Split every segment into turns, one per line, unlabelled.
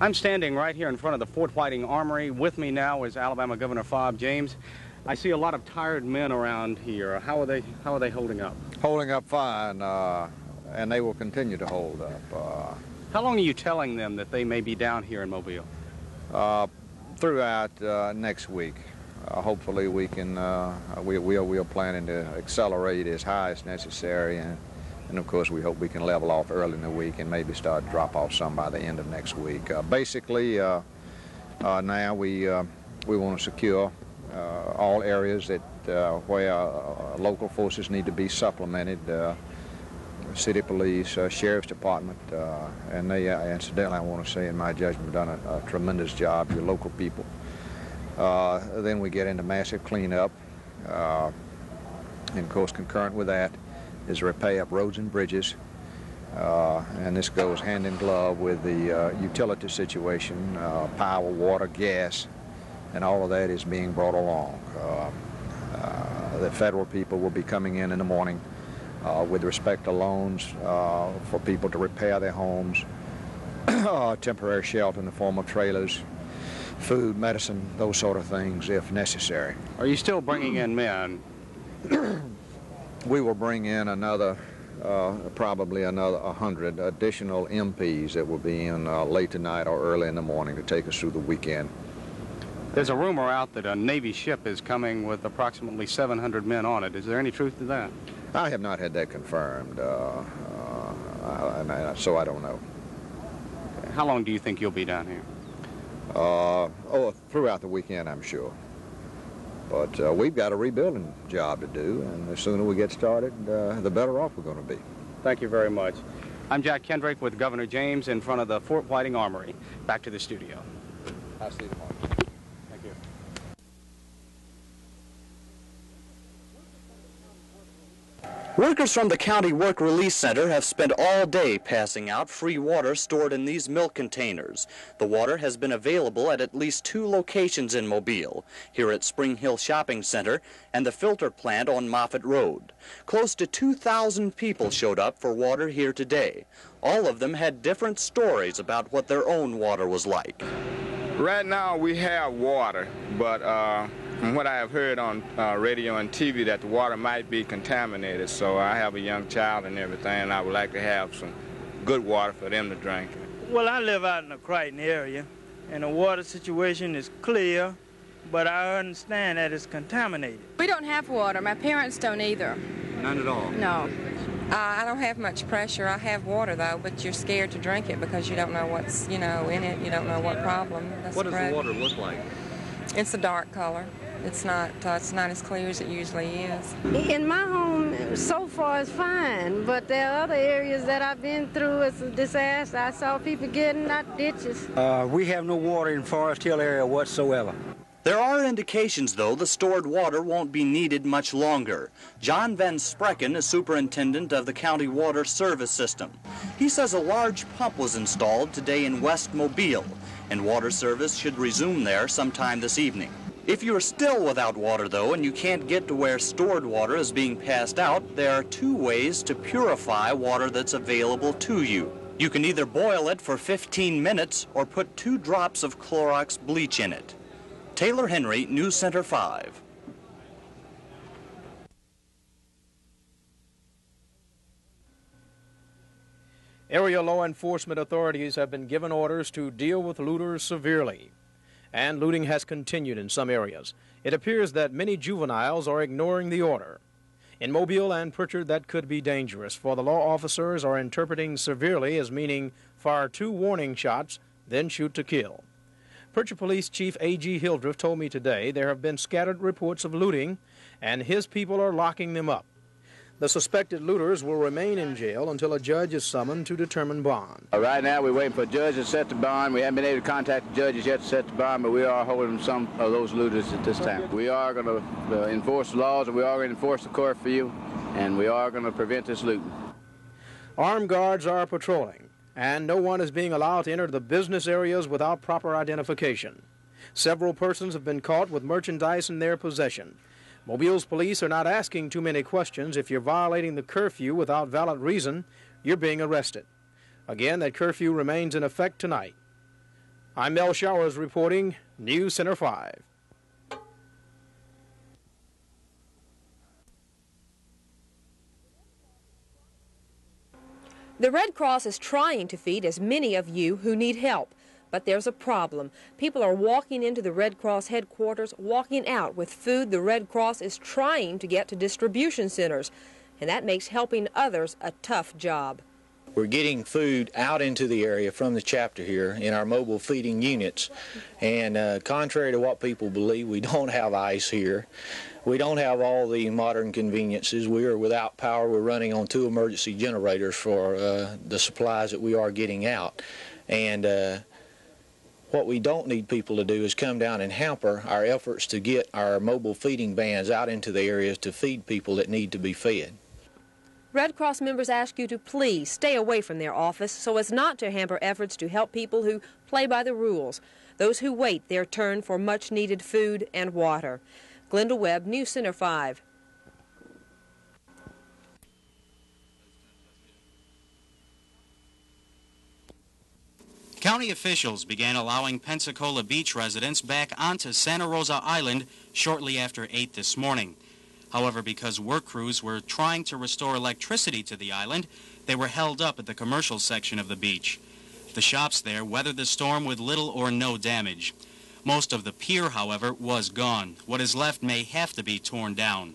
I'm standing right here in front of the Fort Whiting Armory. With me now is Alabama Governor Fob James. I see a lot of tired men around here. How are they? How are they holding up?
Holding up fine, uh, and they will continue to hold up. Uh,
How long are you telling them that they may be down here in Mobile?
uh, throughout uh, next week, uh, hopefully we can. Uh, we we are, we are planning to accelerate as high as necessary, and and of course we hope we can level off early in the week and maybe start drop off some by the end of next week. Uh, basically, uh, uh, now we uh, we want to secure uh, all areas that uh, where local forces need to be supplemented. City police, sheriff's department, and they, incidentally, I want to say, in my judgment, done a, a tremendous job. Your local people. Then we get into massive cleanup, and of course, concurrent with that is repair up roads and bridges. Uh, and this goes hand in glove with the uh, utility situation, uh, power, water, gas, and all of that is being brought along. Uh, uh, the federal people will be coming in in the morning uh, with respect to loans uh, for people to repair their homes, uh, temporary shelter in the form of trailers, food, medicine, those sort of things if necessary.
Are you still bringing in men?
We will bring in another, uh, probably another 100 additional MPs that will be in uh, late tonight or early in the morning to take us through the weekend.
There's a rumor out that a Navy ship is coming with approximately 700 men on it. Is there any truth to that?
I have not had that confirmed, uh, uh, and I- so I don't know.
How long do you think you'll be down here?
Uh, oh, throughout the weekend, I'm sure. But uh, we've got a rebuilding job to do, and the sooner we get started, uh, the better off we're going to be.
Thank you very much. I'm Jack Kendrick with Governor James in front of the Fort Whiting Armory. Back to the studio.
I'll see you tomorrow.
Thank you.
Workers from the County Work Release Center have spent all day passing out free water stored in these milk containers. The water has been available at at least two locations in Mobile, here at Spring Hill Shopping Center and the filter plant on Moffett Road. Close to 2,000 people showed up for water here today. All of them had different stories about what their own water was like.
Right now we have water, but uh, from what I have heard on uh, radio and TV that the water might be contaminated. So I have a young child and everything, and I would like to have some good water for them to drink.
Well, I live out in the Crichton area, and the water situation is clear, but I understand that it's contaminated.
We don't have water. My parents don't either.
None at all.
No.
Uh, I don't have much pressure. I have water though, but you're scared to drink it because you don't know what's you know in it. You don't know what problem. That's
What does the water look like?
It's a dark color. It's not. Uh, it's not as clear as it usually is.
In my home, so far it's fine, but there are other areas that I've been through. It's a disaster. I saw people getting out ditches.
Uh, we have no water in Forest Hill area whatsoever.
There are indications, though, the stored water won't be needed much longer. John Van Sprecken is superintendent of the county water service system. He says a large pump was installed today in West Mobile, and water service should resume there sometime this evening. If you're still without water, though, and you can't get to where stored water is being passed out, there are two ways to purify water that's available to you. You can either boil it for 15 minutes or put two drops of Clorox bleach in it. Taylor Henry, News Center 5.
Area law enforcement authorities have been given orders to deal with looters severely. And looting has continued in some areas. It appears that many juveniles are ignoring the order. In Mobile and Prichard, that could be dangerous, for the law officers are interpreting severely as meaning fire two warning shots, then shoot to kill. Prichard Police Chief A.G. Hildreth told me today there have been scattered reports of looting, and his people are locking them up. The suspected looters will remain in jail until a judge is summoned to determine bond.
Uh, Right now, we're waiting for a judge to set the bond. We haven't been able to contact the judges yet to set the bond, but we are holding some of those looters at this time. We are going to uh, enforce the laws, and we are going to enforce the curfew, for you and we are going to prevent this looting.
Armed guards are patrolling, and no one is being allowed to enter the business areas without proper identification. Several persons have been caught with merchandise in their possession. Mobile's police are not asking too many questions. If you're violating the curfew without valid reason, you're being arrested. Again, that curfew remains in effect tonight. I'm Mel Showers reporting News Center 5.
The Red Cross is trying to feed as many of you who need help. But there's a problem. People are walking into the Red Cross headquarters, walking out with food the Red Cross is trying to get to distribution centers. And that makes helping others a tough job.
We're getting food out into the area from the chapter here in our mobile feeding units. And uh, contrary to what people believe, we don't have ice here. We don't have all the modern conveniences. We are without power. We're running on two emergency generators for uh, the supplies that we are getting out. And uh, what we don't need people to do is come down and hamper our efforts to get our mobile feeding vans out into the areas to feed people that need to be fed.
Red Cross members ask you to please stay away from their office so as not to hamper efforts to help people who play by the rules, those who wait their turn for much needed food and water. Glenda Webb, News Center 5.
County officials began allowing Pensacola Beach residents back onto Santa Rosa Island shortly after 8 this morning. However, because work crews were trying to restore electricity to the island, they were held up at the commercial section of the beach. The shops there weathered the storm with little or no damage. Most of the pier, however, was gone. What is left may have to be torn down.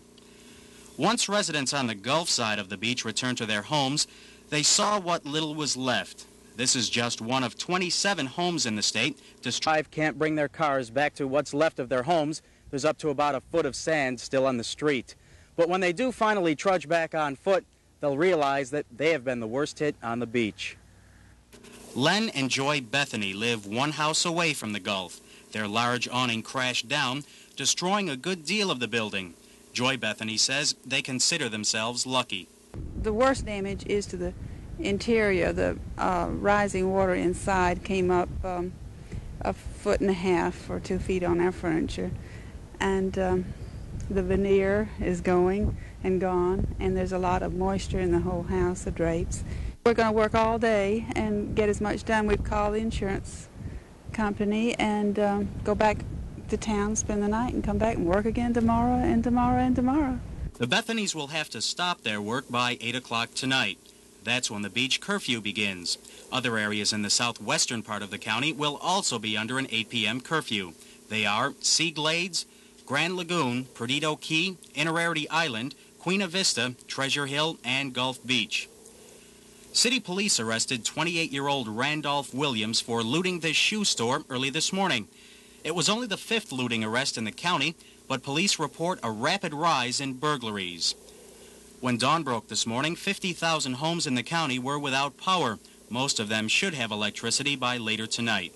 Once residents on the Gulf side of the beach returned to their homes, they saw what little was left. This is just one of 27 homes in the state.
Drive can't bring their cars back to what's left of their homes. There's up to about a foot of sand still on the street. But when they do finally trudge back on foot, they'll realize that they have been the worst hit on the beach.
Len and Joy Bethany live one house away from the Gulf. Their large awning crashed down, destroying a good deal of the building. Joy Bethany says they consider themselves lucky.
The worst damage is to the interior. The uh, rising water inside came up um, a foot and a half or two feet on our furniture. And um, the veneer is going and gone, and there's a lot of moisture in the whole house, the drapes. We're going to work all day and get as much done. We've called the insurance company and um, go back to town, spend the night, and come back and work again tomorrow and tomorrow and tomorrow.
The Bethanys will have to stop their work by 8 o'clock tonight. That's when the beach curfew begins. Other areas in the southwestern part of the county will also be under an 8 p.m. curfew. They are Sea Glades, Grand Lagoon, Perdido Key, Innerarity Island, Queen of Vista, Treasure Hill, and Gulf Beach. City police arrested 28-year-old Randolph Williams for looting this shoe store early this morning. It was only the fifth looting arrest in the county, but police report a rapid rise in burglaries. When dawn broke this morning, 50,000 homes in the county were without power. Most of them should have electricity by later tonight.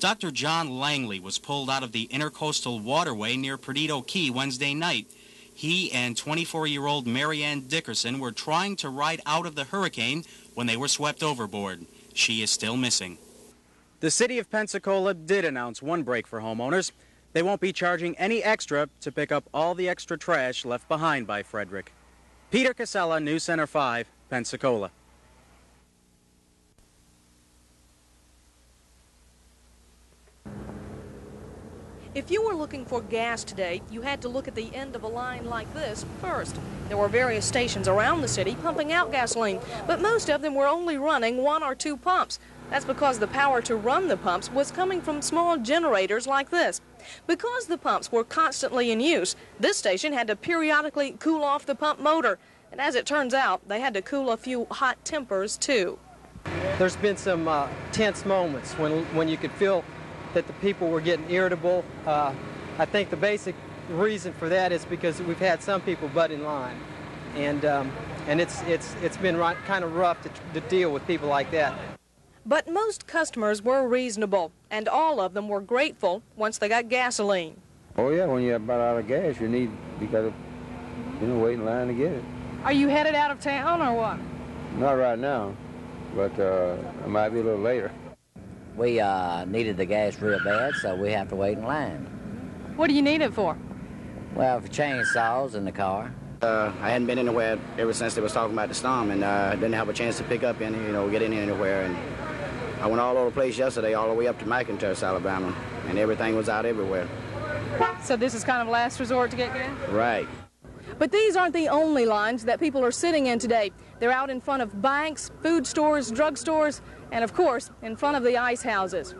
Dr. John Langley was pulled out of the intercoastal waterway near Perdido Key Wednesday night. He and 24-year-old Marianne Dickerson were trying to ride out of the hurricane when they were swept overboard. She is still missing.
The city of Pensacola did announce one break for homeowners. They won't be charging any extra to pick up all the extra trash left behind by Frederic. Peter Casella, News Center 5, Pensacola.
If you were looking for gas today, you had to look at the end of a line like this first. There were various stations around the city pumping out gasoline, but most of them were only running one or two pumps. That's because the power to run the pumps was coming from small generators like this. Because the pumps were constantly in use, this station had to periodically cool off the pump motor. And as it turns out, they had to cool a few hot tempers too.
There's been some uh, tense moments when, when you could feel that the people were getting irritable. Uh, I think the basic reason for that is because we've had some people butt in line. And, um, and it's, it's, it's been right, kind of rough to, to deal with people like that.
But most customers were reasonable, and all of them were grateful once they got gasoline.
Oh yeah, when you're about out of gas, you need you got to you know wait in line to get it.
Are you headed out of town or what?
Not right now, but uh, it might be a little later.
We uh, needed the gas real bad, so we have to wait in line.
What do you need it for?
Well, for chainsaws in the car.
Uh, I hadn't been anywhere ever since they was talking about the storm, and uh, didn't have a chance to pick up any, you know, get in anywhere. And
I went all over the place yesterday, all the way up to McIntosh, Alabama, and everything was out everywhere.
So this is kind of last resort to get gas?
Right.
But these aren't the only lines that people are sitting in today. They're out in front of banks, food stores, drugstores, and of course, in front of the ice houses.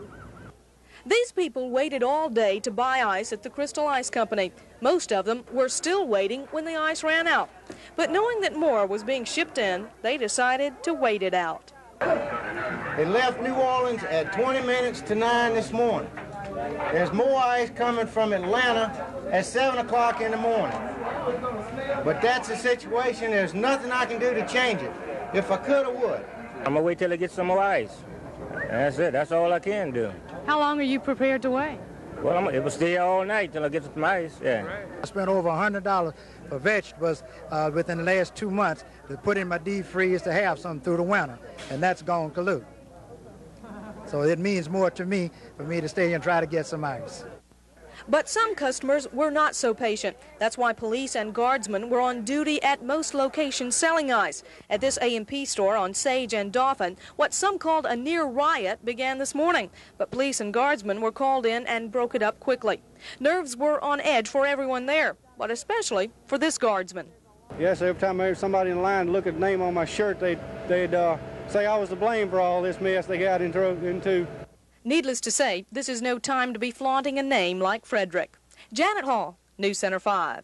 These people waited all day to buy ice at the Crystal Ice Company. Most of them were still waiting when the ice ran out. But knowing that more was being shipped in, they decided to wait it out.
They left New Orleans at 20 minutes to 9 this morning. There's more ice coming from Atlanta at 7 o'clock in the morning. But that's the situation. There's nothing I can do to change it. If I could, I would.
I'm gonna wait till I get some more ice. That's it. That's all I can do.
How long are you prepared to wait?
Well, I'm, it will stay all night till I get some ice. Yeah.
I spent over $100 for vegetables uh, within the last two months to put in my deep freeze to have some through the winter, and that's gone kaloo. So it means more to me for me to stay and try to get some ice.
But some customers were not so patient. That's why police and guardsmen were on duty at most locations selling ice. At this A&P store on Sage and Dauphin, what some called a near riot began this morning. But police and guardsmen were called in and broke it up quickly. Nerves were on edge for everyone there, but especially for this guardsman.
Yes, every time I heard somebody in line look at the name on my shirt, they'd, they'd uh, say I was to blame for all this mess they got into. into.
Needless to say, this is no time to be flaunting a name like Frederick. Janet Hall, News Center 5.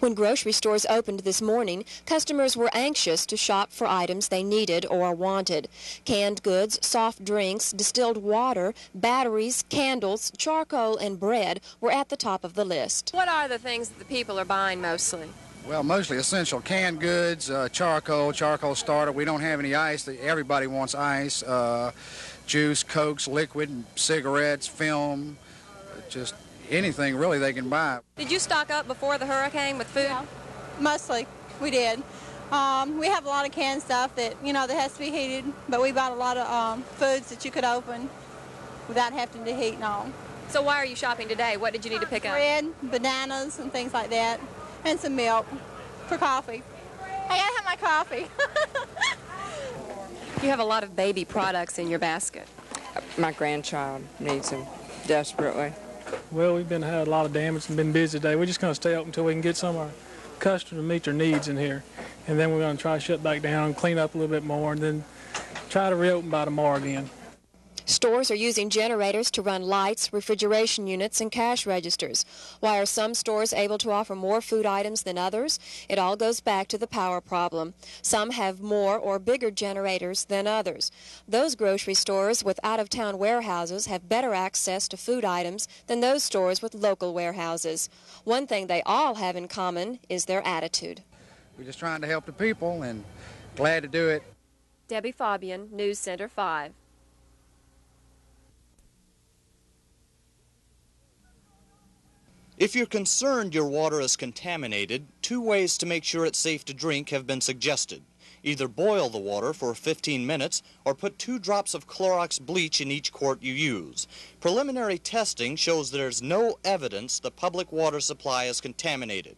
When grocery stores opened this morning, customers were anxious to shop for items they needed or wanted. Canned goods, soft drinks, distilled water, batteries, candles, charcoal, and bread were at the top of the list.
What are the things that the people are buying mostly?
Well, mostly essential canned goods, uh, charcoal, charcoal starter. We don't have any ice. Everybody wants ice. Uh, juice, cokes, liquid, cigarettes, film, just anything really they can buy.
Did you stock up before the hurricane with food?
Yeah, mostly. We did. Um, we have a lot of canned stuff that, you know, that has to be heated, but we bought a lot of um, foods that you could open without having to heat and all.
So why are you shopping today? What did you need to pick up?
Bread, bananas, and things like that, and some milk for coffee. I gotta have my coffee.
you have a lot of baby products in your basket.
My grandchild needs them desperately.
Well, we've been had a lot of damage and been busy today. We're just going to stay open until we can get some of our customers to meet their needs in here. And then we're going to try to shut back down, clean up a little bit more, and then try to reopen by tomorrow again.
Stores are using generators to run lights, refrigeration units, and cash registers. Why are some stores able to offer more food items than others? It all goes back to the power problem. Some have more or bigger generators than others. Those grocery stores with out-of-town warehouses have better access to food items than those stores with local warehouses. One thing they all have in common is their attitude.
We're just trying to help the people and glad to do it.
Debbie Fabian, News Center 5.
If you're concerned your water is contaminated, two ways to make sure it's safe to drink have been suggested. Either boil the water for 15 minutes or put two drops of Clorox bleach in each quart you use. Preliminary testing shows there's no evidence the public water supply is contaminated.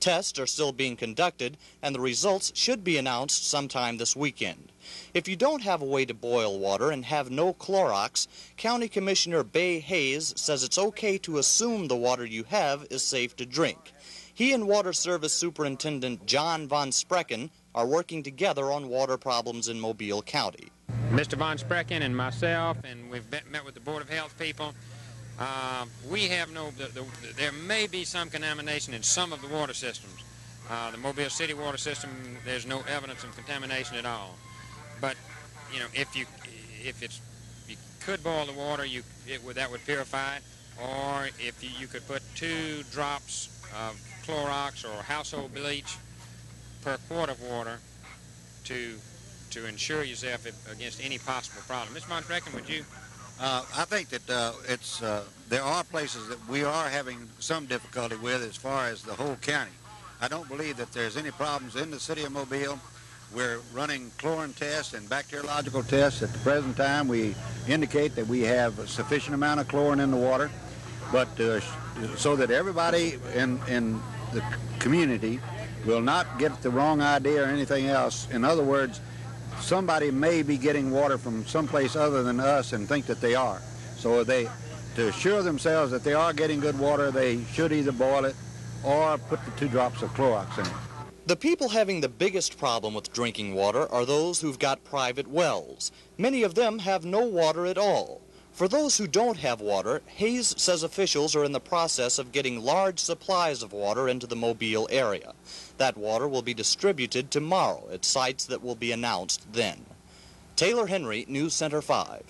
Tests are still being conducted and the results should be announced sometime this weekend. If you don't have a way to boil water and have no Clorox, County Commissioner Bay Hayes says it's okay to assume the water you have is safe to drink. He and Water Service Superintendent John Von Sprecken are working together on water problems in Mobile County.
Mr. Von Sprecken and myself, and we've met with the Board of Health people. Uh, we have no, the, the, there may be some contamination in some of the water systems. Uh, the Mobile City water system, there's no evidence of contamination at all. But you know, if you if it's you could boil the water, you it would that would purify it. Or if you, you could put two drops of Clorox or household bleach per quart of water to to ensure yourself against any possible problem. Mr. Von Sprecken, would you?
Uh, I think that uh, it's uh, there are places that we are having some difficulty with as far as the whole county. I don't believe that there's any problems in the city of Mobile. We're running chlorine tests and bacteriological tests. At the present time, we indicate that we have a sufficient amount of chlorine in the water, but uh, so that everybody in, in the community will not get the wrong idea or anything else. In other words, somebody may be getting water from someplace other than us and think that they are. So they, to assure themselves that they are getting good water, they should either boil it or put the two drops of Clorox in it.
The people having the biggest problem with drinking water are those who've got private wells. Many of them have no water at all. For those who don't have water, Hayes says officials are in the process of getting large supplies of water into the Mobile area. That water will be distributed tomorrow at sites that will be announced then. Taylor Henry, News Center 5.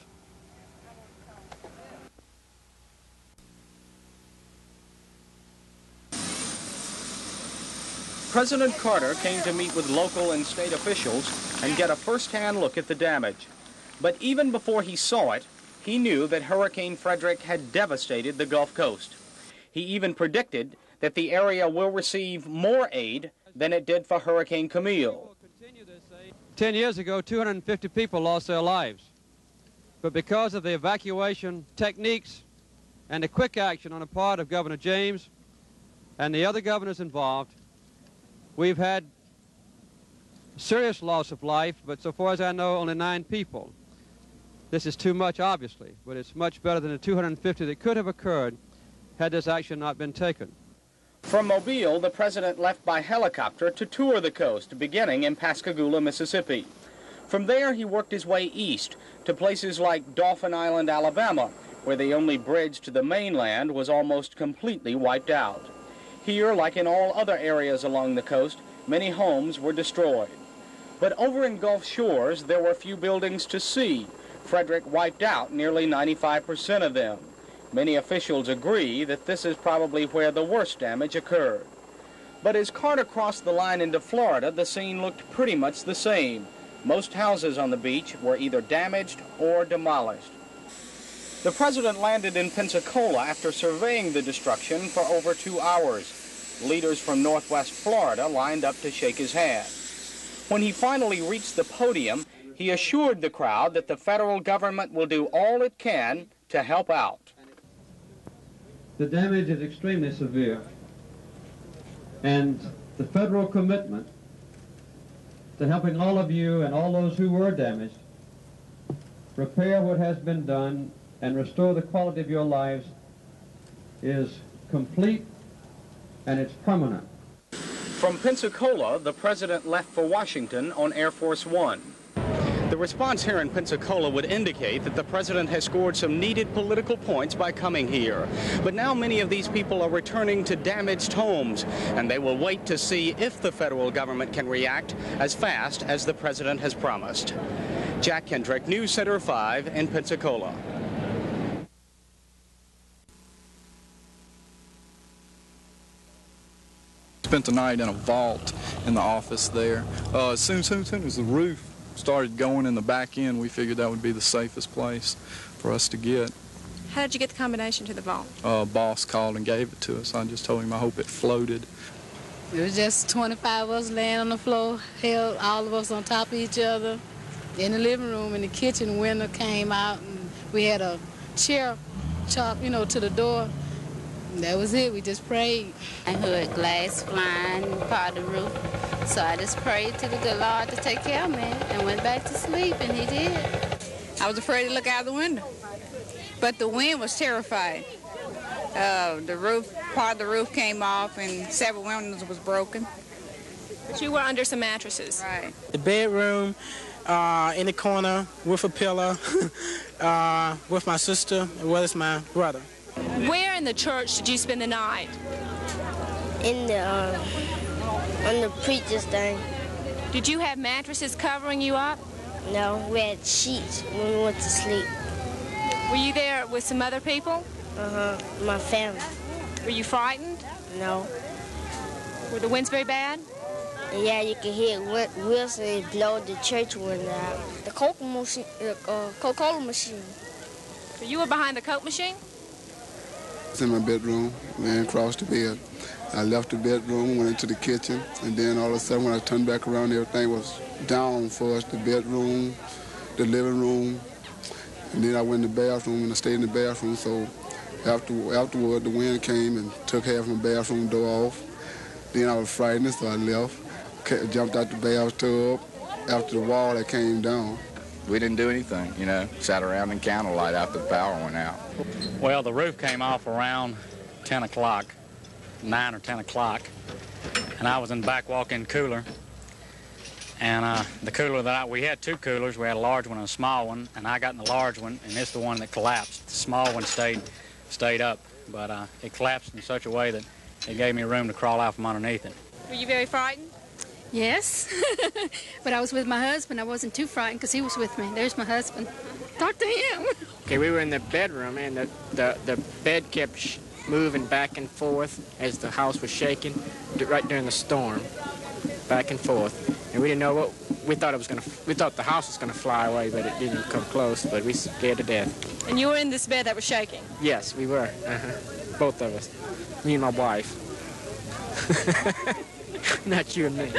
President Carter came to meet with local and state officials and get a first-hand look at the damage. But even before he saw it, he knew that Hurricane Frederic had devastated the Gulf Coast. He even predicted that the area will receive more aid than it did for Hurricane Camille.
Ten years ago, 250 people lost their lives. But because of the evacuation techniques and the quick action on the part of Governor James and the other governors involved, we've had serious loss of life, but so far as I know, only nine people. This is too much, obviously, but it's much better than the 250 that could have occurred had this action not been taken.
From Mobile, the president left by helicopter to tour the coast, beginning in Pascagoula, Mississippi. From there, he worked his way east to places like Dauphin Island, Alabama, where the only bridge to the mainland was almost completely wiped out. Here, like in all other areas along the coast, many homes were destroyed. But over in Gulf Shores, there were few buildings to see. Frederic wiped out nearly 95% of them. Many officials agree that this is probably where the worst damage occurred. But as Carter crossed the line into Florida, the scene looked pretty much the same. Most houses on the beach were either damaged or demolished. The president landed in Pensacola after surveying the destruction for over two hours. Leaders from northwest Florida lined up to shake his hand. When he finally reached the podium, he assured the crowd that the federal government will do all it can to help out.
The damage is extremely severe, and the federal commitment to helping all of you and all those who were damaged repair what has been done and restore the quality of your lives is complete and it's permanent.
From Pensacola, the president left for Washington on Air Force One. The response here in Pensacola would indicate that the president has scored some needed political points by coming here. But now many of these people are returning to damaged homes, and they will wait to see if the federal government can react as fast as the president has promised. Jack Kendrick, News Center 5 in Pensacola.
Spent the night in a vault in the office there. Uh, as soon, soon, soon as the roof started going in the back end, we figured that would be the safest place for us to get.
How did you get the combination to the vault?
Uh, boss called and gave it to us. I just told him I hope it floated.
It was just 25 of us laying on the floor, held all of us on top of each other. In the living room, in the kitchen, window came out, and we had a chair chopped, you know, to the door. And that was it. We just prayed.
I heard glass flying part of the roof. So I just prayed to the good Lord to take care of me and went back to sleep, and he did.
I was afraid to look out the window, but the wind was terrifying. Uh, the roof, part of the roof came off, and several windows was broken.
But you were under some mattresses.
Right.
The bedroom, uh, in the corner with a pillow, uh, with my sister as well as my brother.
Where in the church did you spend the night?
In the, uh, on the preacher's thing.
Did you have mattresses covering you up?
No, we had sheets when we went to sleep.
Were you there with some other people?
Uh-huh, my family.
Were you frightened?
No.
Were the winds very bad?
Yeah, you can hear Wilson blow the church window out. The Coca machine, uh, Coca-Cola machine.
So you were behind the Coke machine?
In my bedroom, ran across the bed. I left the bedroom, went into the kitchen, and then all of a sudden when I turned back around, everything was down for us, the bedroom, the living room. And then I went in the bathroom and I stayed in the bathroom. So after, afterward, the wind came and took half my bathroom door off.
Then I was frightened, so I left. Jumped out the bathtub after the wall that came down.
We didn't do anything, you know, sat around in candlelight after the power went out.
Well, the roof came off around 10 o'clock, 9 or 10 o'clock, and I was in the back walk-in cooler. And uh, the cooler that I, we had two coolers, we had a large one and a small one, and I got in the large one, and it's the one that collapsed. The small one stayed, stayed up, but uh, it collapsed in such a way that it gave me room to crawl out from underneath it.
Were you very frightened?
Yes, but I was with my husband. I wasn't too frightened because he was with me. There's my husband. Talk to him.
Okay, we were in the bedroom, and the, the, the bed kept sh- moving back and forth as the house was shaking d- right during the storm, back and forth. And we didn't know what we thought it was gonna. We thought the house was gonna fly away, but it didn't come close. But we scared to death.
And you were in this bed that was shaking?
Yes, we were. Uh-huh. Both of us, me and my wife. Not you and me.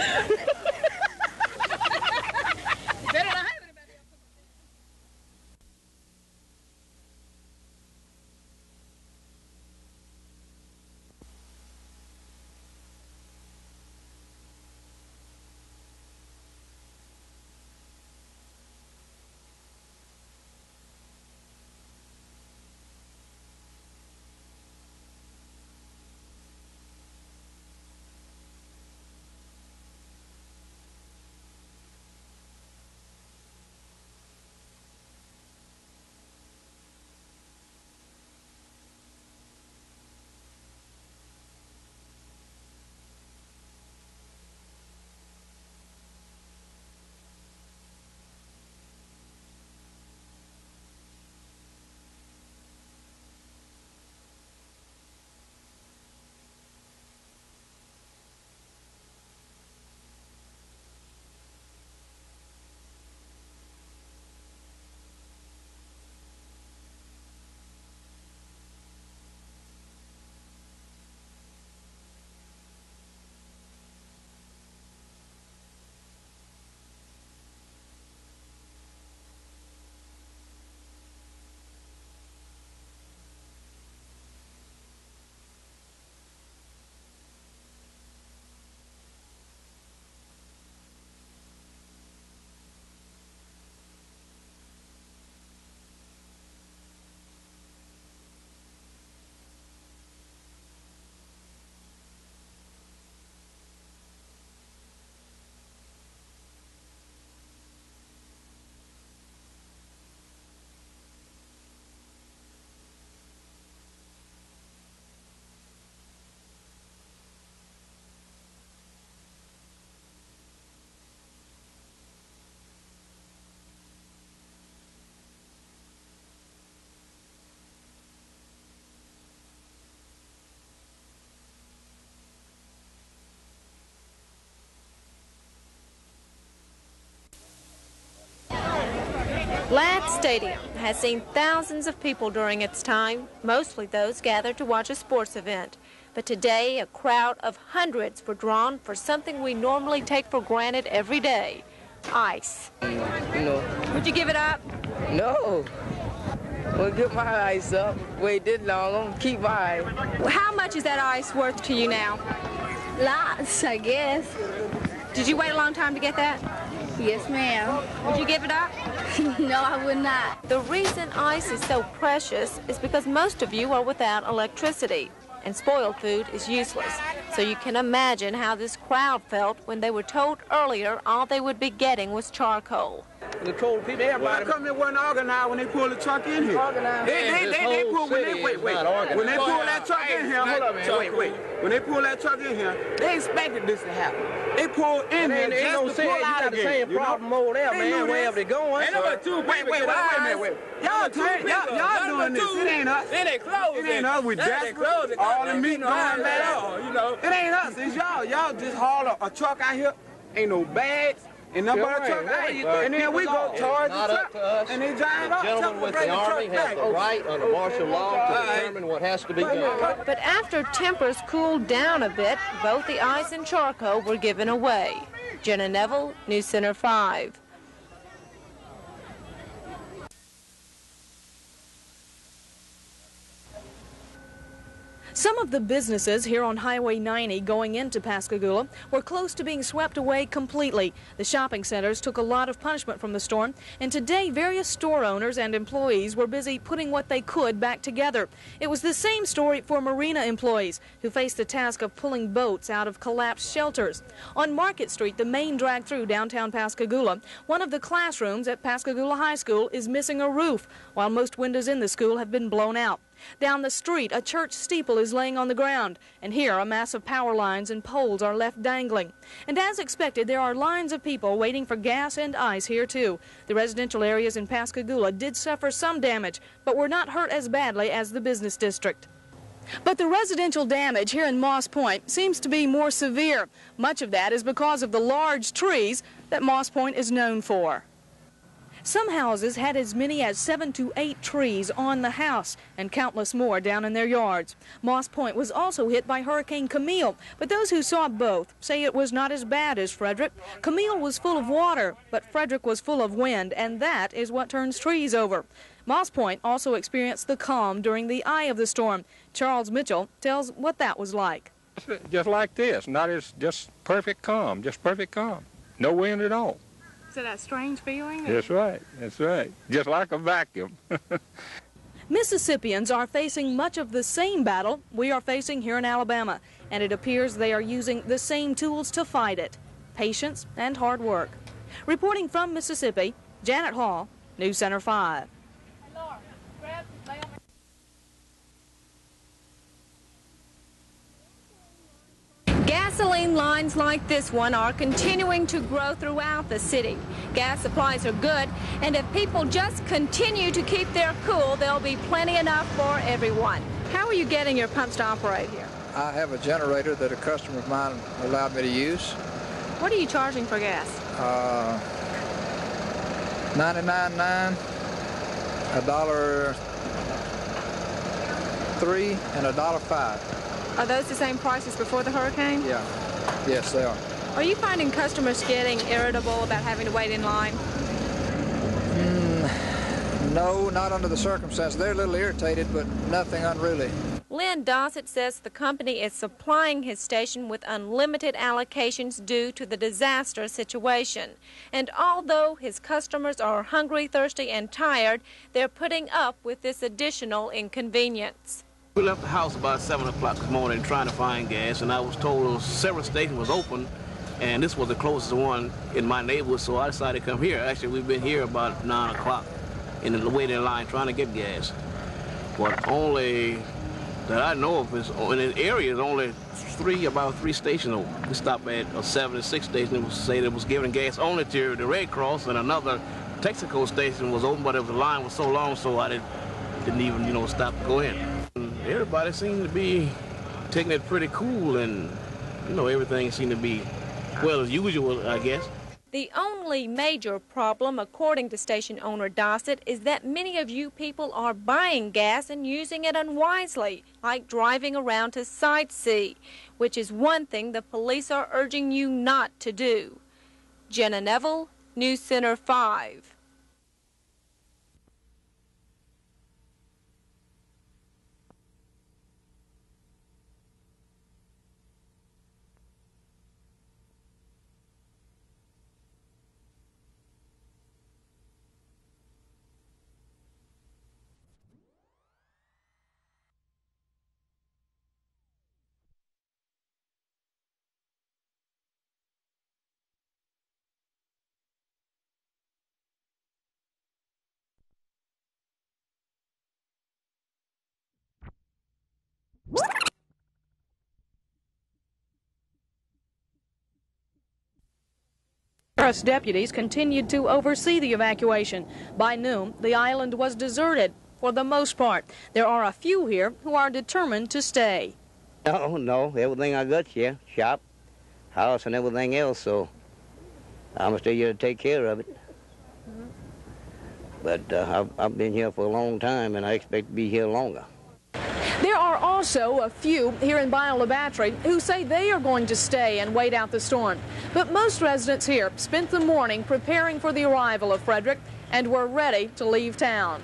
Stadium has seen thousands of people during its time, mostly those gathered to watch a sports event. But today, a crowd of hundreds were drawn for something we normally take for granted every day ice.
No.
Would you give it up?
No. Well, get my ice up. Wait this long, I'm gonna keep my ice.
How much is that ice worth to you now?
Lots, I guess.
Did you wait a long time to get that?
Yes, ma'am.
Would you give it up?
no, I would not.
The reason ice is so precious is because most of you are without electricity, and spoiled food is useless. So you can imagine how this crowd felt when they were told earlier all they would be getting was charcoal.
The cold people, everybody.
Well, how come it wasn't organized when they pulled the truck in here?
Organized.
They, they, they, they pull, when they, wait, wait. When they pull that truck in here, hold up, man, wait, wait. When they pull that truck in here, they expected this to happen. They pulled in here
Ain't, ain't
just
no
to
saying
pull
you
out
got the same
you know?
problem over there,
They
man, wherever
this.
they going.
Ain't number two, wait, wait, wait, wait a minute, wait. Y'all, y'all, y'all, y'all doing this. It ain't us.
It ain't closed.
It ain't us. We desperate. All the meat going back. You know. It ain't us. It's y'all. Y'all just haul a, a truck out here. Ain't no bags. Ain't nothing but a
Sure
truck
ain't. Right.
here. And then we go
It's
charge the
not
truck.
to us.
And they drive
The gentleman with
to
the Army has
back.
the right under martial law to determine what has to be done.
But after tempers cooled down a bit, both the ice and charcoal were given away. Jenna Neville, News Center 5.
Some of the businesses here on Highway 90 going into Pascagoula were close to being swept away completely. The shopping centers took a lot of punishment from the storm, and today various store owners and employees were busy putting what they could back together. It was the same story for marina employees who faced the task of pulling boats out of collapsed shelters. On Market Street, the main drag through downtown Pascagoula, one of the classrooms at Pascagoula High School is missing a roof, while most windows in the school have been blown out. Down the street, a church steeple is laying on the ground, and here a mass of power lines and poles are left dangling. And as expected, there are lines of people waiting for gas and ice here too. The residential areas in Pascagoula did suffer some damage, but were not hurt as badly as the business district. But the residential damage here in Moss Point seems to be more severe. Much of that is because of the large trees that Moss Point is known for. Some houses had as many as seven to eight trees on the house and countless more down in their yards. Moss Point was also hit by Hurricane Camille, but those who saw both say it was not as bad as Frederic. Camille was full of water, but Frederic was full of wind, and that is what turns trees over. Moss Point also experienced the calm during the eye of the storm. Charles Mitchell tells what that was like.
Just like this, not as just perfect calm, just perfect calm. No wind at all.
So that strange feeling?
That's right. That's right. Just like a vacuum.
Mississippians are facing much of the same battle we are facing here in Alabama, and it appears they are using the same tools to fight it patience and hard work. Reporting from Mississippi, Janet Hall, News Center 5.
Gasoline lines like this one are continuing to grow throughout the city. Gas supplies are good, and if people just continue to keep their cool, there'll be plenty enough for everyone. How are you getting your pumps to operate here?
I have a generator that a customer of mine allowed me to use.
What are you charging for gas?
Uh, 99.9, a dollar three, and a dollar five.
Are those the same prices before the hurricane?
Yeah. Yes, they are.
Are you finding customers getting irritable about having to wait in line?
Mm, no, not under the circumstances. They're a little irritated, but nothing unruly.
Lynn Dossett says the company is supplying his station with unlimited allocations due to the disaster situation. And although his customers are hungry, thirsty, and tired, they're putting up with this additional inconvenience.
We left the house about 7 o'clock this morning trying to find gas, and I was told several stations was open, and this was the closest one in my neighborhood, so I decided to come here. Actually, we've been here about 9 o'clock in the waiting line trying to get gas. But only that I know of is, in the area, is only three, about three stations open. We stopped at uh, a 76 station, was say it was giving gas only to the Red Cross, and another Texaco station was open, but the line was so long, so I didn't, didn't even, you know, stop to go in everybody seemed to be taking it pretty cool and, you know, everything seemed to be, well, as usual, I guess.
The only major problem, according to station owner Dossett, is that many of you people are buying gas and using it unwisely, like driving around to sightsee, which is one thing the police are urging you not to do. Jenna Neville, News Center 5.
Deputies continued to oversee the evacuation. By noon, the island was deserted for the most part. There are a few here who are determined to stay.
No, no, everything I got here, shop, house, and everything else, so I'm stay here to take care of it. Mm -hmm. But uh, I've, I've been here for a long time, and I expect to be here longer.
There are also a few here in Bayou La Batre who say they are going to stay and wait out the storm. But most residents here spent the morning preparing for the arrival of Frederic and were ready to leave town.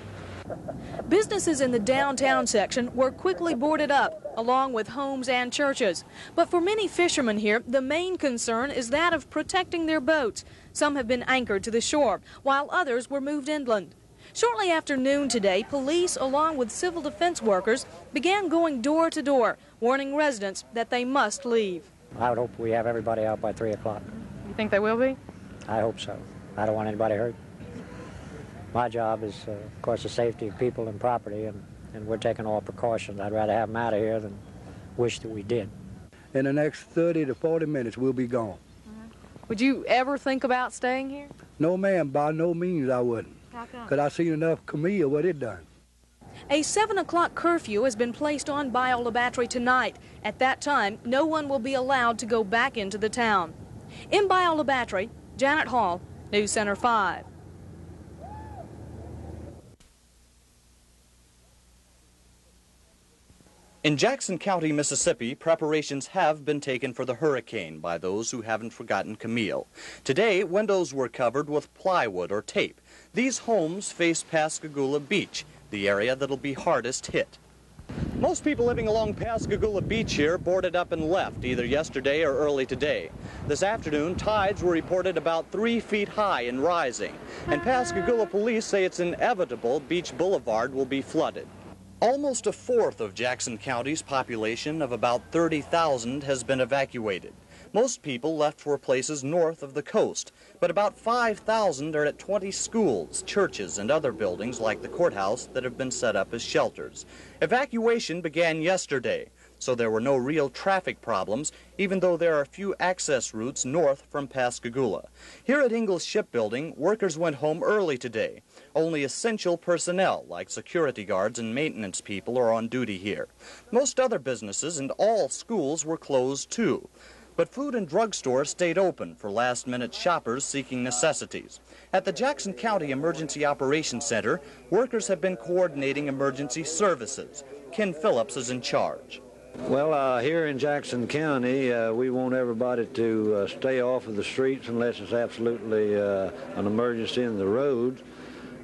Businesses in the downtown section were quickly boarded up, along with homes and churches. But for many fishermen here, the main concern is that of protecting their boats. Some have been anchored to the shore, while others were moved inland. Shortly after noon today, police, along with civil defense workers, began going door to door, warning residents that they must leave.
I would hope we have everybody out by 3 o'clock.
You think they will be?
I hope so. I don't want anybody hurt. My job is, uh, of course, the safety of people and property, and, and we're taking all precautions. I'd rather have them out of here than wish that we did.
In the next 30 to 40 minutes, we'll be gone.
Would you ever think about staying here?
No, ma'am, by no means I wouldn't.
How come?
Because I seen enough Camille what it done.
A 7 o'clock curfew has been placed on Bayou La Batre tonight. At that time, no one will be allowed to go back into the town. In Bayou La Batre, Janet Hall, News Center 5.
In Jackson County, Mississippi, preparations have been taken for the hurricane by those who haven't forgotten Camille. Today, windows were covered with plywood or tape. These homes face Pascagoula Beach, the area that'll be hardest hit. Most people living along Pascagoula Beach here boarded up and left either yesterday or early today. This afternoon, tides were reported about three feet high and rising, and Pascagoula police say it's inevitable Beach Boulevard will be flooded. Almost a fourth of Jackson County's population of about 30,000 has been evacuated. Most people left for places north of the coast, but about 5,000 are at 20 schools, churches, and other buildings like the courthouse that have been set up as shelters. Evacuation began yesterday, so there were no real traffic problems, even though there are few access routes north from Pascagoula. Here at Ingalls Shipbuilding, workers went home early today. Only essential personnel, like security guards and maintenance people, are on duty here. Most other businesses and all schools were closed too. But food and drug stores stayed open for last-minute shoppers seeking necessities. At the Jackson County Emergency Operations Center, workers have been coordinating emergency services. Ken Phillips is in charge.
Well, uh, here in Jackson County, uh, we want everybody to uh, stay off of the streets unless it's absolutely uh, an emergency in the roads.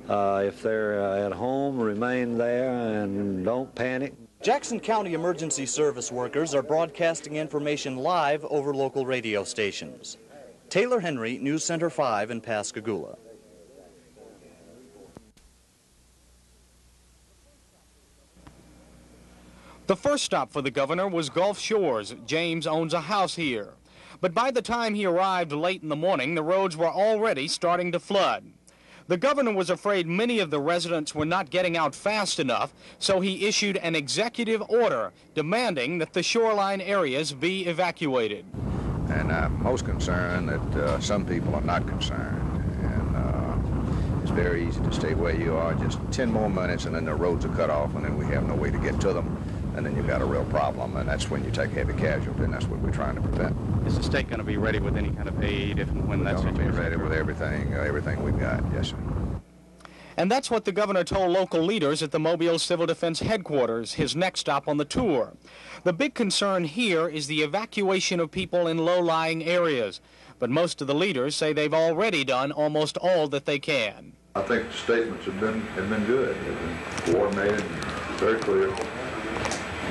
Uh, if they're uh, at home, remain there and don't panic.
Jackson County emergency service workers are broadcasting information live over local radio stations. Taylor Henry, News Center 5 in Pascagoula.
The first stop for the governor was Gulf Shores. James owns a house here. But by the time he arrived late in the morning, the roads were already starting to flood. The governor was afraid many of the residents were not getting out fast enough, so he issued an executive order demanding that the shoreline areas be evacuated.
And I'm most concerned that uh, some people are not concerned. And uh, it's very easy to stay where you are. Just 10 more minutes and then the roads are cut off and then we have no way to get to them. And then you've got a real problem. And that's when you take heavy casualty and that's what we're trying to prevent.
Is the state going to be ready with any kind of aid if and when
We're
that
going to be
situation
ready with everything, uh, everything we've got. Yes, sir.
And that's what the governor told local leaders at the Mobile Civil Defense headquarters, his next stop on the tour. The big concern here is the evacuation of people in low-lying areas. But most of the leaders say they've already done almost all that they can.
I think the statements have been, have been good. They've been coordinated, and very clear.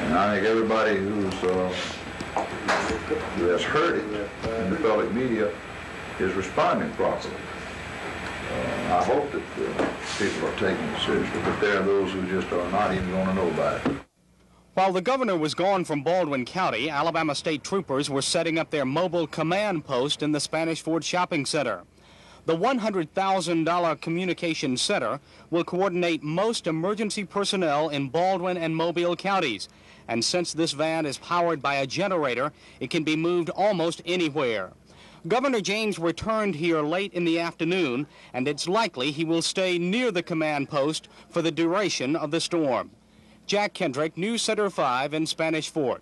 And I think everybody who's, uh, who has heard it in the public media is responding properly. Uh, I hope that uh, people are taking it seriously, but there are those who just are not even going to know about it.
While the governor was gone from Baldwin County, Alabama state troopers were setting up their mobile command post in the Spanish Fort Shopping Center. The $100,000 communication center will coordinate most emergency personnel in Baldwin and Mobile counties. And since this van is powered by a generator, it can be moved almost anywhere. Governor James returned here late in the afternoon, and it's likely he will stay near the command post for the duration of the storm. Jack Kendrick, News Center 5 in Spanish Fort.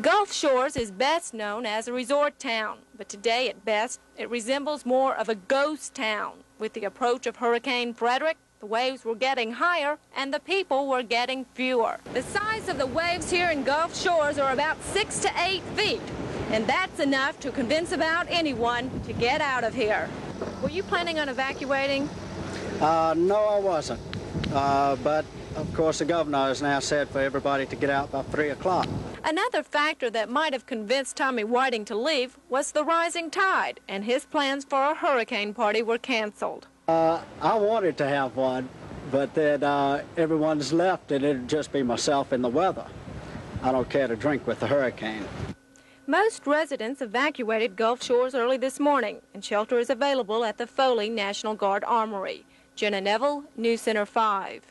Gulf Shores is best known as a resort town, but today at best it resembles more of a ghost town. With the approach of Hurricane Frederic, the waves were getting higher and the people were getting fewer. The size of the waves here in Gulf Shores are about six to eight feet, and that's enough to convince about anyone to get out of here. Were you planning on evacuating?
Uh, no, I wasn't.
Uh, but of course, the governor has now said for everybody to get out by 3 o'clock.
Another factor that might have convinced Tommy Whiting to leave was the rising tide, and his plans for a hurricane party were canceled.
Uh, I wanted to have one, but then uh, everyone's left and it'd just be myself and the weather. I don't care to drink with the hurricane.
Most residents evacuated Gulf Shores early this morning, and shelter is available at the Foley National Guard Armory. Jenna Neville, News Center 5.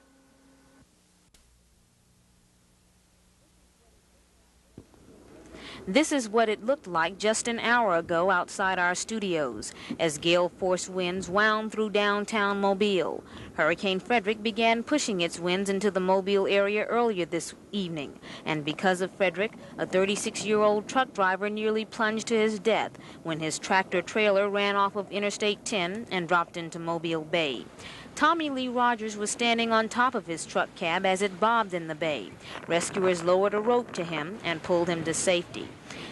This is what it looked like just an hour ago outside our studios as gale force winds wound through downtown Mobile. Hurricane Frederic began pushing its winds into the Mobile area earlier this evening, and because of Frederic, a 36 year old truck driver nearly plunged to his death when his tractor trailer ran off of Interstate 10 and dropped into Mobile Bay. Tommy Lee Rogers was standing on top of his truck cab as it bobbed in the bay. Rescuers lowered a rope to him and pulled him to safety.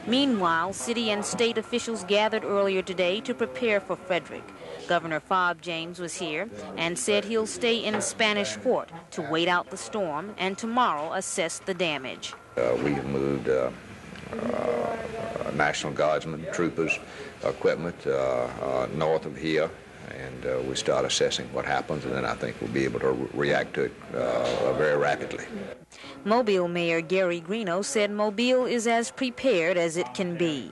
Meanwhile, city and state officials gathered earlier today to prepare for Frederic. Governor Fob James was here and said he'll stay in Spanish Fort to wait out the storm and tomorrow assess the damage.
Uh, we have moved uh, uh, National Guardsmen, troopers, equipment uh, uh, north of here and uh, we start assessing what happens, and then I think we'll be able to re react to it uh, very rapidly.
Mobile Mayor Gary Greenough said Mobile is as prepared as it can be.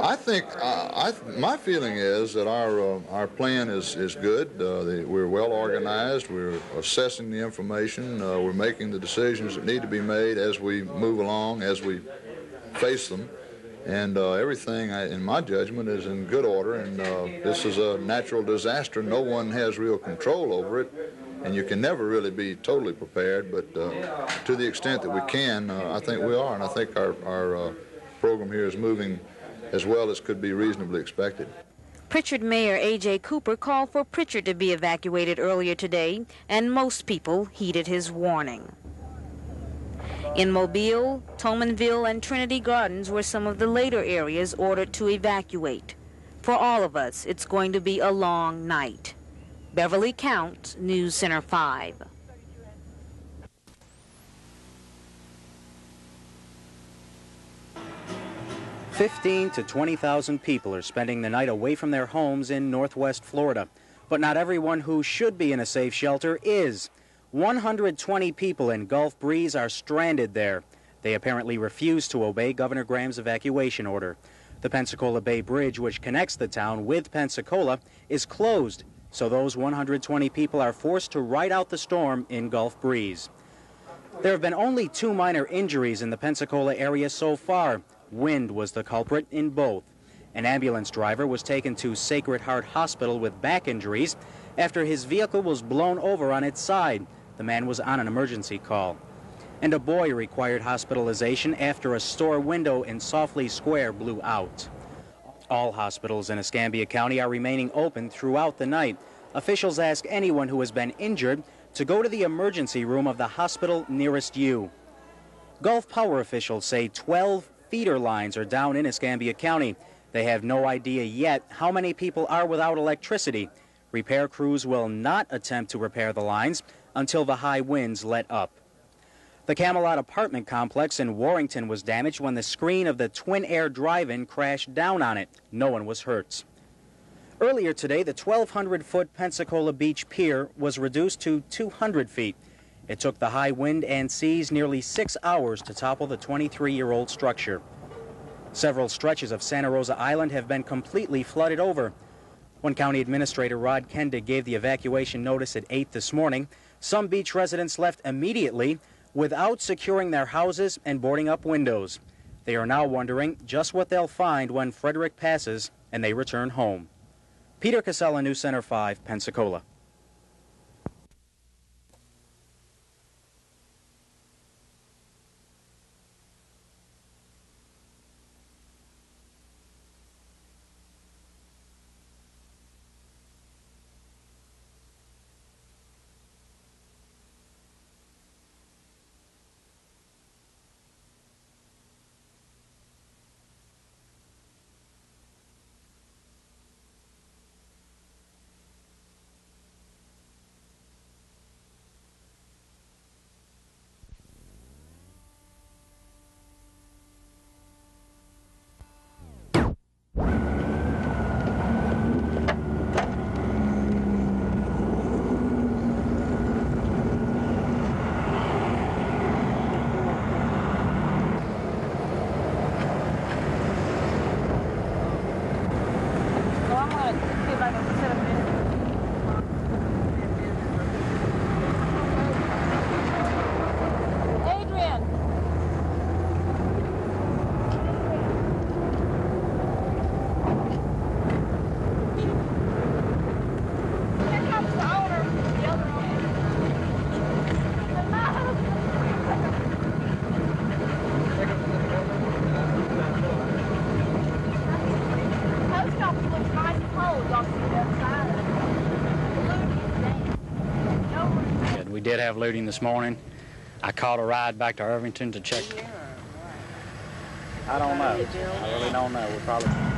I think uh, I, my feeling is that our uh, our plan is is good. Uh, the, we're well organized. We're assessing the information. Uh, we're making the decisions that need to be made as we move along, as we face them and uh, everything, in my judgment, is in good order. And uh, this is a natural disaster. No one has real control over it, and you can never really be totally prepared. But uh, to the extent that we can, uh, I think we are, and I think our, our uh, program here is moving as well as could be reasonably expected.
Prichard Mayor A.J. Cooper called for Prichard to be evacuated earlier today, and most people heeded his warning. In Mobile, Toulminville, and Trinity Gardens were some of the later areas ordered to evacuate. For all of us, it's going to be a long night. Beverly Counts, News Center 5.
Fifteen to 20,000 people are spending the night away from their homes in northwest Florida. But not everyone who should be in a safe shelter is. 120 people in Gulf Breeze are stranded there. They apparently refuse to obey Governor Graham's evacuation order. The Pensacola Bay Bridge, which connects the town with Pensacola, is closed, so those 120 people are forced to ride out the storm in Gulf Breeze. There have been only two minor injuries in the Pensacola area so far. Wind was the culprit in both. An ambulance driver was taken to Sacred Heart Hospital with back injuries after his vehicle was blown over on its side. The man was on an emergency call. And a boy required hospitalization after a store window in Softly Square blew out. All hospitals in Escambia County are remaining open throughout the night. Officials ask anyone who has been injured to go to the emergency room of the hospital nearest you. Gulf Power officials say 12 feeder lines are down in Escambia County. They have no idea yet how many people are without electricity. Repair crews will not attempt to repair the lines until the high winds let up. The Camelot apartment complex in Warrington was damaged when the screen of the Twin Air drive-in crashed down on it. No one was hurt. Earlier today, the 1,200-foot Pensacola Beach Pier was reduced to 200 feet. It took the high wind and seas nearly six hours to topple the 23-year-old structure. Several stretches of Santa Rosa Island have been completely flooded over. One County Administrator Rod Kendig gave the evacuation notice at 8 this morning, some beach residents left immediately without securing their houses and boarding up windows. They are now wondering just what they'll find when Frederic passes and they return home. Peter Casella, News Center 5, Pensacola.
Have looting this morning. I caught a ride back to Irvington to check. I don't know. I really don't know. We're probably.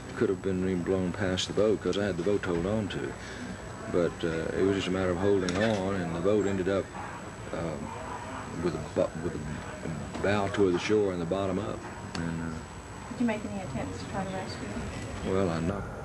could have been even blown past the boat because I had the boat hold on to. But uh, it was just a matter of holding on, and the boat ended up um, with, a, with a bow toward the shore and the bottom up. And
Did you make any attempts to try to rescue him?
uh, well, I knocked.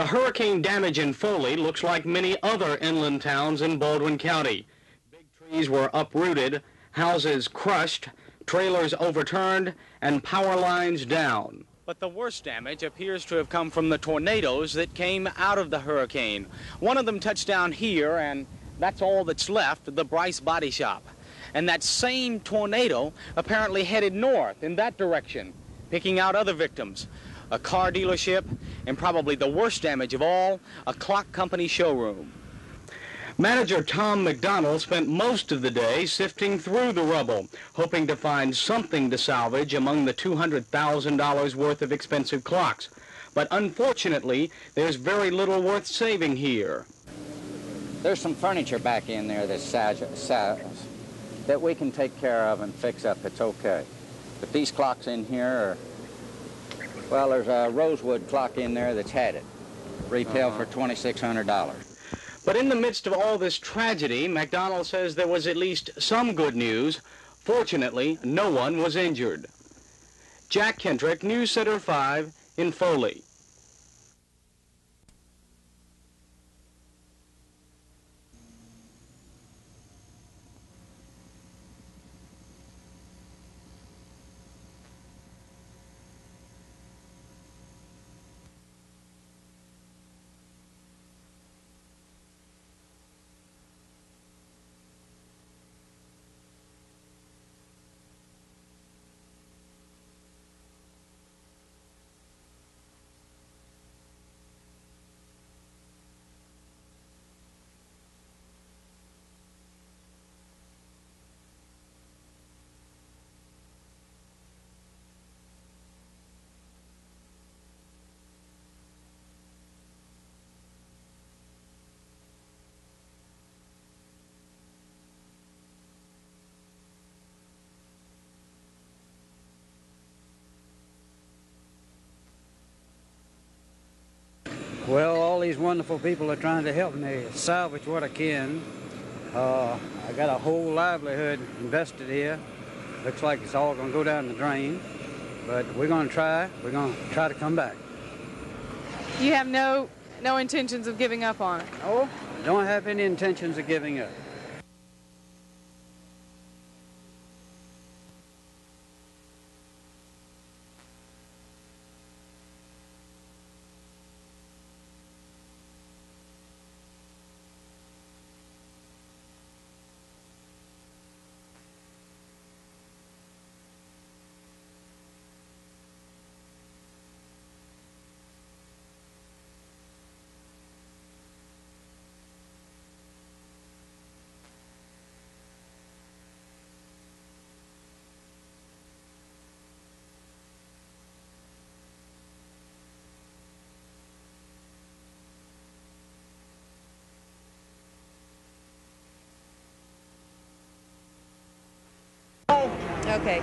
The hurricane damage in Foley looks like many other inland towns in Baldwin County. Big trees were uprooted, houses crushed, trailers overturned, and power lines down. But the worst damage appears to have come from the tornadoes that came out of the hurricane. One of them touched down here, and that's all that's left, the Bryce Body Shop. And that same tornado apparently headed north in that direction, picking out other victims. A car dealership, and probably the worst damage of all, a clock company showroom. Manager Tom McDonald spent most of the day sifting through the rubble, hoping to find something to salvage among the $200,000 worth of expensive clocks. But unfortunately, there's very little worth saving here.
There's some furniture back in there that's sag- that we can take care of and fix up. It's okay. But these clocks in here are, well, there's a Rosewood clock in there that's had it. Retail uh-huh. for $2,600.
But in the midst of all this tragedy, McDonald says there was at least some good news. Fortunately, no one was injured. Jack Kendrick, News Center 5 in Foley.
Well, all these wonderful people are trying to help me salvage what I can. Uh, I got a whole livelihood invested here. Looks like it's all going to go down the drain, but we're going to try. We're going to try to come back.
You have no no intentions of giving up on it.
No, don't have any intentions of giving up.
Okay.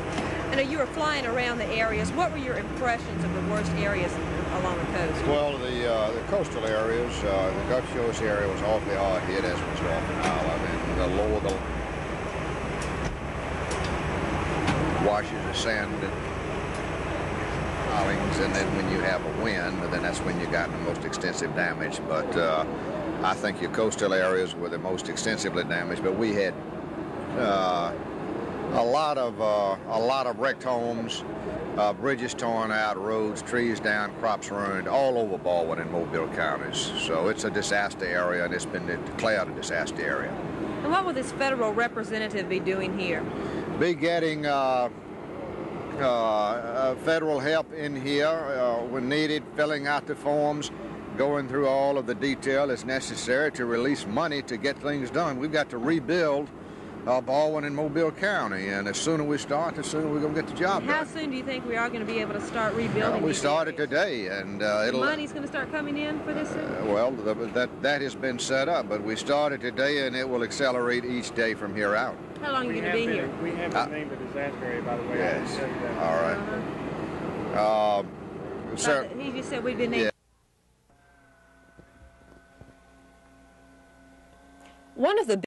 I know you were flying around the areas. What were your impressions of the worst areas along the coast?
Well, the uh, the coastal areas, uh, the Gulf Shores area was awfully hard hit, as was Norfolk Isle. I mean, the lower the washes of sand and and then when you have a wind, then that's when you got the most extensive damage. But uh, I think your coastal areas were the most extensively damaged. But we had uh, a lot of uh, a lot of wrecked homes, uh, bridges torn out, roads, trees down, crops ruined, all over Baldwin and Mobile counties. So it's a disaster area, and it's been declared a disaster area.
And what will this federal representative be doing here?
Be getting uh, uh, uh, federal help in here uh, when needed, filling out the forms, going through all of the detail that's necessary to release money to get things done. We've got to rebuild uh, Baldwin and Mobile County, and the sooner we start, the sooner we're going to get the job
How
done.
soon do you think we are going to be able to start
Uh,
rebuilding?
we started
areas?
today, and uh, it'll.
Money's going to start coming in for this.
Uh, well, the, that that has been set up, but we started today, and it will accelerate each day from here out.
How long are you going to be here?
We have
Uh,
been named a disaster area, by the way.
Yes.
can tell you that.
All right. Um, sir.
He just said we've been named.
Yeah.
One of the